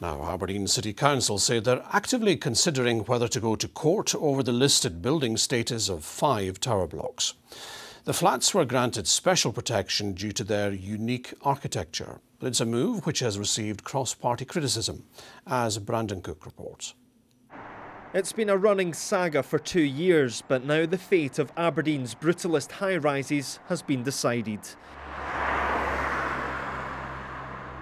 Now, Aberdeen City Council say they're actively considering whether to go to court over the listed building status of five tower blocks. The flats were granted special protection due to their unique architecture, but it's a move which has received cross party criticism, as Brandon Cook reports. It's been a running saga for two years, but now the fate of Aberdeen's brutalist high rises has been decided.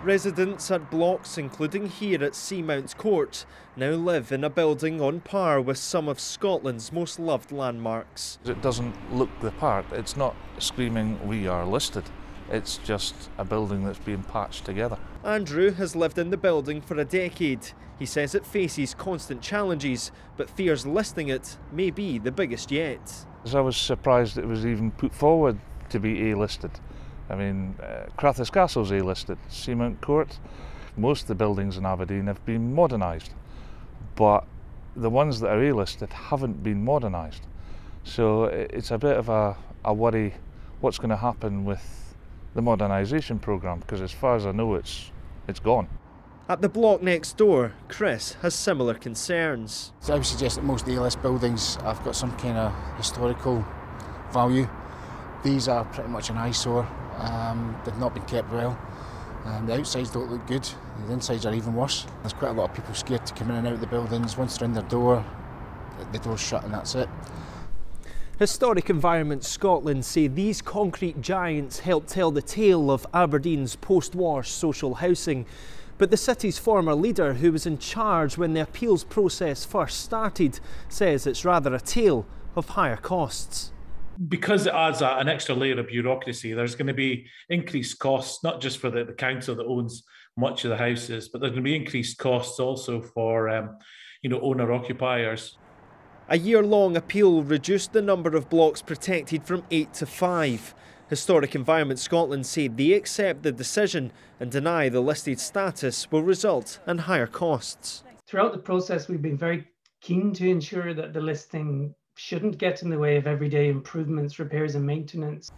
Residents at blocks, including here at Seamounts Court, now live in a building on par with some of Scotland's most loved landmarks. It doesn't look the part. It's not screaming, we are listed. It's just a building that's being patched together. Andrew has lived in the building for a decade. He says it faces constant challenges, but fears listing it may be the biggest yet. I was surprised it was even put forward to be A-listed. I mean, uh, Crathes Castle's A-listed, Seamount Court. Most of the buildings in Aberdeen have been modernised, but the ones that are A-listed haven't been modernised. So it's a bit of a, a worry what's going to happen with the modernisation programme, because as far as I know, it's, it's gone. At the block next door, Chris has similar concerns. So I would suggest that most A-list buildings have got some kind of historical value. These are pretty much an eyesore um, they've not been kept well. Um, the outsides don't look good, the insides are even worse. There's quite a lot of people scared to come in and out of the buildings. Once they're in their door, the door's shut and that's it. Historic Environment Scotland say these concrete giants help tell the tale of Aberdeen's post-war social housing. But the city's former leader, who was in charge when the appeals process first started, says it's rather a tale of higher costs because it adds a, an extra layer of bureaucracy, there's going to be increased costs, not just for the, the council that owns much of the houses, but there's going to be increased costs also for, um, you know, owner occupiers. A year long appeal reduced the number of blocks protected from eight to five. Historic Environment Scotland said they accept the decision and deny the listed status will result in higher costs. Throughout the process, we've been very keen to ensure that the listing shouldn't get in the way of everyday improvements, repairs, and maintenance.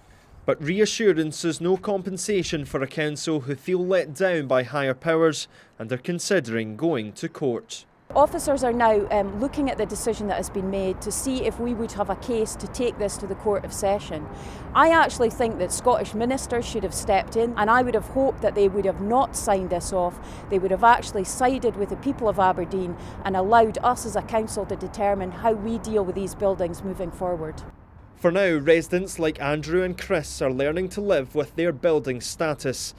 But reassurance is no compensation for a council who feel let down by higher powers and are considering going to court. Officers are now um, looking at the decision that has been made to see if we would have a case to take this to the Court of Session. I actually think that Scottish ministers should have stepped in and I would have hoped that they would have not signed this off. They would have actually sided with the people of Aberdeen and allowed us as a council to determine how we deal with these buildings moving forward. For now, residents like Andrew and Chris are learning to live with their building status.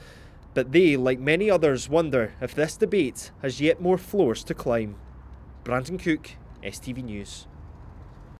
But they, like many others, wonder if this debate has yet more floors to climb. Brandon Cook, STV News.